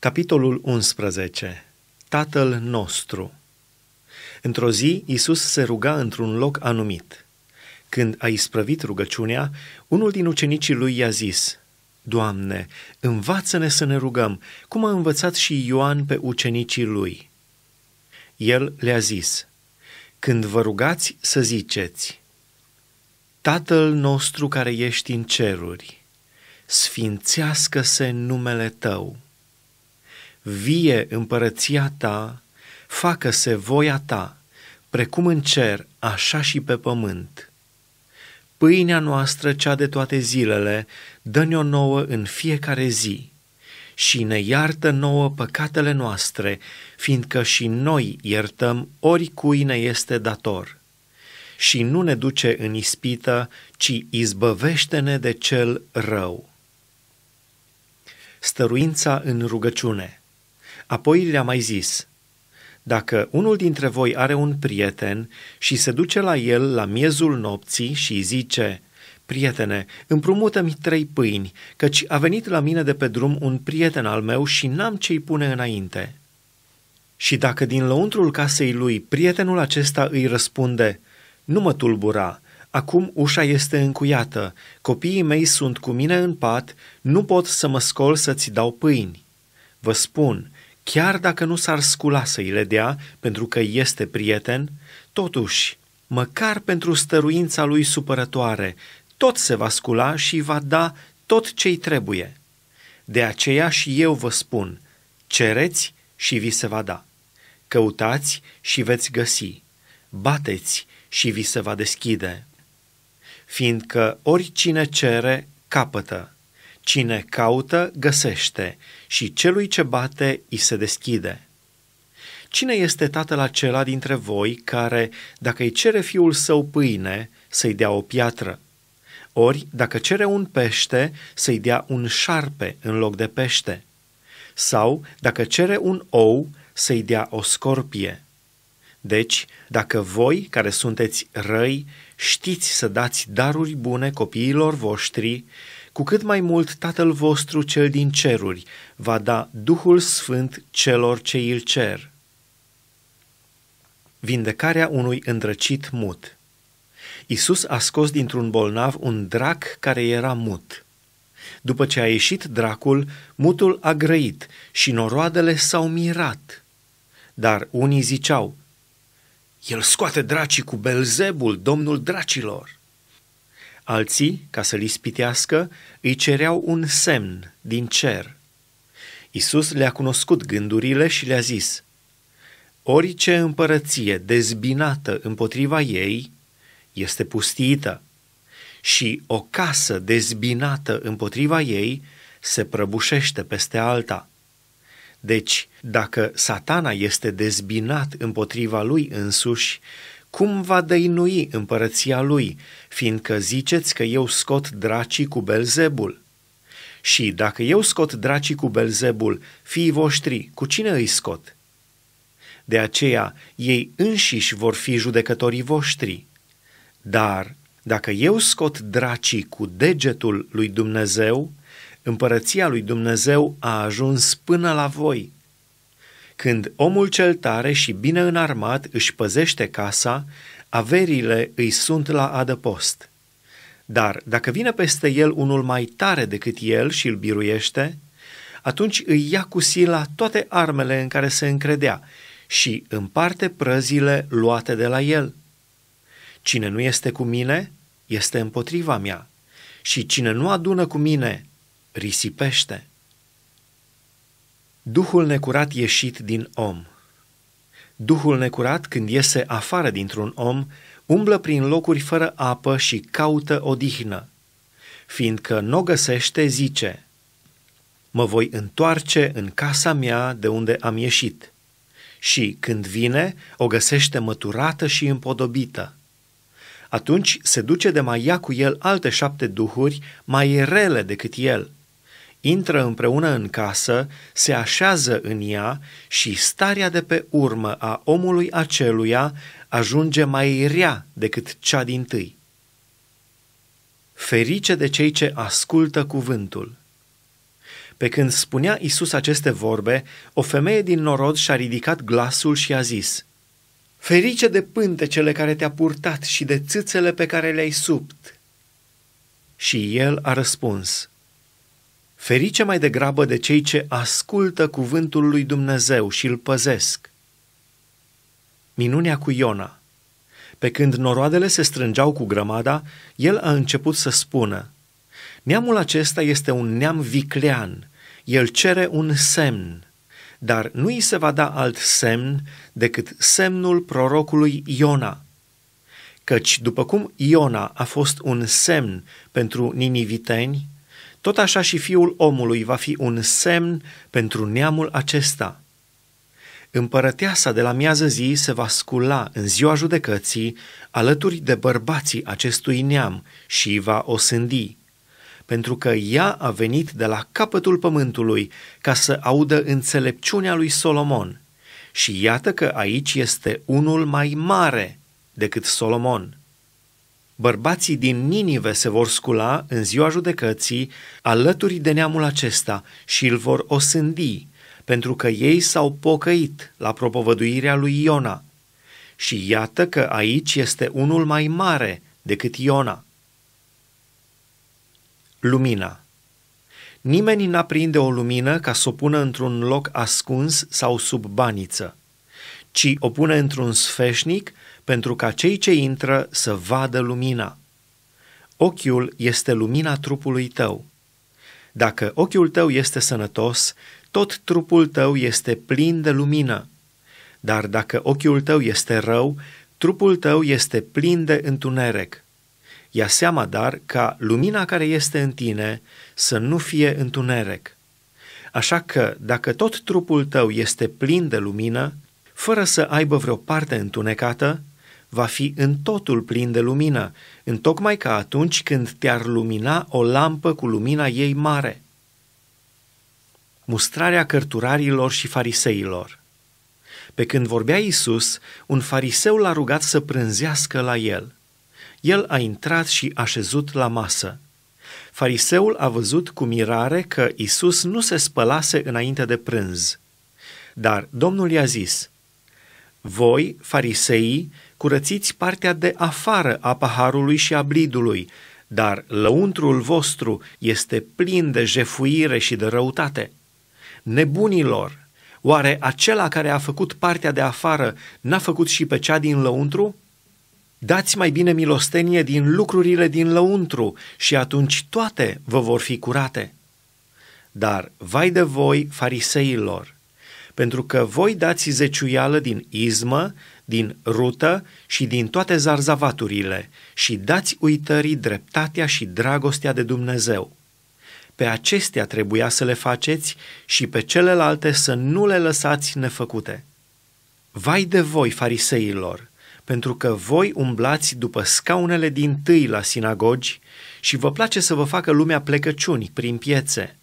Capitolul 11. Tatăl nostru. Într-o zi, Isus se ruga într-un loc anumit. Când a isprăvit rugăciunea, unul din ucenicii lui i-a zis, Doamne, învață-ne să ne rugăm, cum a învățat și Ioan pe ucenicii lui. El le-a zis, Când vă rugați să ziceți, Tatăl nostru care ești în ceruri, sfințească-se numele Tău vie împărăția ta, facă-se voia ta, precum în cer, așa și pe pământ. Pâinea noastră, cea de toate zilele, dă-ne-o nouă în fiecare zi și ne iartă nouă păcatele noastre, fiindcă și noi iertăm oricui ne este dator. Și nu ne duce în ispită, ci izbăvește-ne de cel rău. Stăruința în rugăciune – Apoi le-a mai zis, dacă unul dintre voi are un prieten și se duce la el la miezul nopții și zice, Prietene, împrumută-mi trei pâini, căci a venit la mine de pe drum un prieten al meu și n-am ce-i pune înainte. Și dacă din lăuntrul casei lui prietenul acesta îi răspunde, Nu mă tulbura, acum ușa este încuiată, copiii mei sunt cu mine în pat, nu pot să mă scol să-ți dau pâini. Vă spun, chiar dacă nu s-ar scula să îi le dea, pentru că este prieten, totuși, măcar pentru stăruința lui supărătoare, tot se va scula și va da tot ce-i trebuie. De aceea și eu vă spun, cereți și vi se va da. Căutați și veți găsi. Bateți și vi se va deschide. Fiindcă oricine cere, capătă Cine caută, găsește și celui ce bate, îi se deschide. Cine este tatăl acela dintre voi care, dacă îi cere fiul său pâine, să-i dea o piatră? Ori, dacă cere un pește, să-i dea un șarpe în loc de pește? Sau, dacă cere un ou, să-i dea o scorpie? Deci, dacă voi, care sunteți răi, știți să dați daruri bune copiilor voștri, cu cât mai mult Tatăl vostru cel din ceruri va da Duhul Sfânt celor ce îl cer. Vindecarea unui îndrăcit mut Isus a scos dintr-un bolnav un drac care era mut. După ce a ieșit dracul, mutul a grăit și noroadele s-au mirat. Dar unii ziceau, El scoate dracii cu Belzebul, domnul dracilor. Alții, ca să-l ispitească, îi cereau un semn din cer. Isus le-a cunoscut gândurile și le-a zis, Orice împărăție dezbinată împotriva ei este pustită și o casă dezbinată împotriva ei se prăbușește peste alta. Deci, dacă satana este dezbinat împotriva lui însuși, cum va dăinui împărăția lui, fiindcă ziceți că eu scot dracii cu Belzebul? Și dacă eu scot dracii cu Belzebul, fiii voștri, cu cine îi scot? De aceea ei înșiși vor fi judecătorii voștri. Dar dacă eu scot dracii cu degetul lui Dumnezeu, împărăția lui Dumnezeu a ajuns până la voi. Când omul cel tare și bine înarmat își păzește casa, averile îi sunt la adăpost. Dar dacă vine peste el unul mai tare decât el și îl biruiește, atunci îi ia cu sila toate armele în care se încredea și împarte prăzile luate de la el. Cine nu este cu mine, este împotriva mea, și cine nu adună cu mine, risipește. Duhul necurat ieșit din om. Duhul necurat, când iese afară dintr-un om, umblă prin locuri fără apă și caută odihnă. Fiindcă nu o găsește, zice, mă voi întoarce în casa mea de unde am ieșit. Și când vine, o găsește măturată și împodobită. Atunci se duce de mai ia cu el alte șapte duhuri mai rele decât el – intră împreună în casă, se așează în ea și starea de pe urmă a omului aceluia ajunge mai rea decât cea din tâi. Ferice de cei ce ascultă cuvântul. Pe când spunea Isus aceste vorbe, o femeie din norod și-a ridicat glasul și a zis, Ferice de pântecele care te-a purtat și de țâțele pe care le-ai subt. Și el a răspuns, Ferice mai degrabă de cei ce ascultă cuvântul lui Dumnezeu și îl păzesc. Minunea cu Iona Pe când noroadele se strângeau cu grămada, el a început să spună, Neamul acesta este un neam viclean, el cere un semn, dar nu îi se va da alt semn decât semnul prorocului Iona. Căci după cum Iona a fost un semn pentru niniviteni, tot așa și fiul omului va fi un semn pentru neamul acesta. Împărăteasa de la miază zi se va scula în ziua judecății alături de bărbații acestui neam și va osândi pentru că ea a venit de la capătul pământului ca să audă înțelepciunea lui Solomon. Și iată că aici este unul mai mare decât Solomon. Bărbații din Ninive se vor scula în ziua judecății alături de neamul acesta și îl vor osândi, pentru că ei s-au pocăit la propovăduirea lui Iona. Și iată că aici este unul mai mare decât Iona. Lumina Nimeni n-aprinde o lumină ca să o pună într-un loc ascuns sau sub baniță, ci o pune într-un sfeșnic pentru ca cei ce intră să vadă lumina. Ochiul este lumina trupului tău. Dacă ochiul tău este sănătos, tot trupul tău este plin de lumină. Dar dacă ochiul tău este rău, trupul tău este plin de întuneric. Ia seama, dar, ca lumina care este în tine să nu fie întuneric. Așa că, dacă tot trupul tău este plin de lumină, fără să aibă vreo parte întunecată, va fi în totul plin de lumină, întocmai ca atunci când te-ar lumina o lampă cu lumina ei mare. Mustrarea cărturarilor și fariseilor Pe când vorbea Isus, un fariseu l-a rugat să prânzească la el – el a intrat și a șezut la masă. Fariseul a văzut cu mirare că Isus nu se spălase înainte de prânz. Dar Domnul i-a zis, Voi, fariseii, curățiți partea de afară a paharului și a blidului, dar lăuntrul vostru este plin de jefuire și de răutate. Nebunilor, oare acela care a făcut partea de afară n-a făcut și pe cea din lăuntru? Dați mai bine milostenie din lucrurile din lăuntru și atunci toate vă vor fi curate. Dar vai de voi, fariseilor, pentru că voi dați zeciuială din izmă, din rută și din toate zarzavaturile și dați uitării dreptatea și dragostea de Dumnezeu. Pe acestea trebuia să le faceți și pe celelalte să nu le lăsați nefăcute. Vai de voi, fariseilor, pentru că voi umblați după scaunele din tâi la sinagogi și vă place să vă facă lumea plecăciuni prin piețe.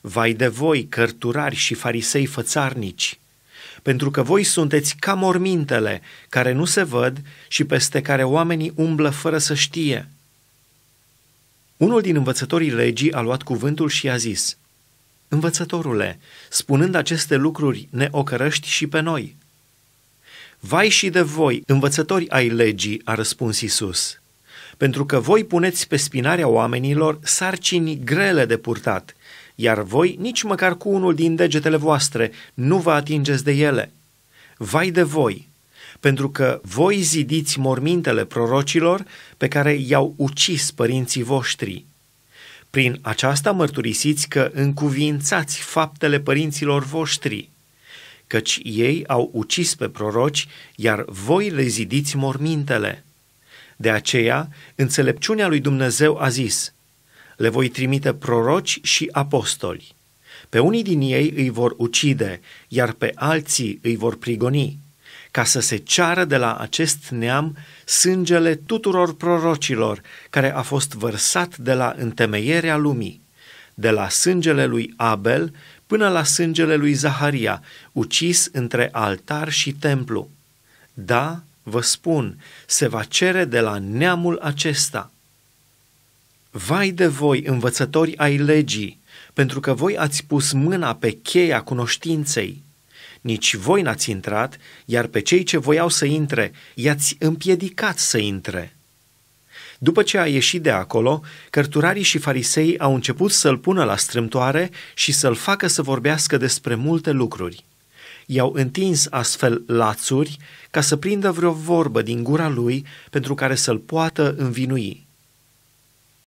Vai de voi, cărturari și farisei fățarnici, pentru că voi sunteți ca mormintele care nu se văd și peste care oamenii umblă fără să știe. Unul din învățătorii legii a luat cuvântul și a zis, Învățătorule, spunând aceste lucruri, ne ocărăști și pe noi – Vai și de voi, învățători ai legii, a răspuns Isus, pentru că voi puneți pe spinarea oamenilor sarcini grele de purtat, iar voi nici măcar cu unul din degetele voastre nu vă atingeți de ele. Vai de voi, pentru că voi zidiți mormintele prorocilor pe care i-au ucis părinții voștri. Prin aceasta mărturisiți că încuvințați faptele părinților voștri căci ei au ucis pe proroci, iar voi le zidiți mormintele. De aceea, înțelepciunea lui Dumnezeu a zis, le voi trimite proroci și apostoli. Pe unii din ei îi vor ucide, iar pe alții îi vor prigoni, ca să se ceară de la acest neam sângele tuturor prorocilor care a fost vărsat de la întemeierea lumii, de la sângele lui Abel până la sângele lui Zaharia, ucis între altar și templu. Da, vă spun, se va cere de la neamul acesta. Vai de voi, învățători ai legii, pentru că voi ați pus mâna pe cheia cunoștinței. Nici voi n-ați intrat, iar pe cei ce voiau să intre, i-ați împiedicat să intre. După ce a ieșit de acolo, cărturarii și farisei au început să-l pună la strâmtoare și să-l facă să vorbească despre multe lucruri. I-au întins astfel lațuri ca să prindă vreo vorbă din gura lui pentru care să-l poată învinui.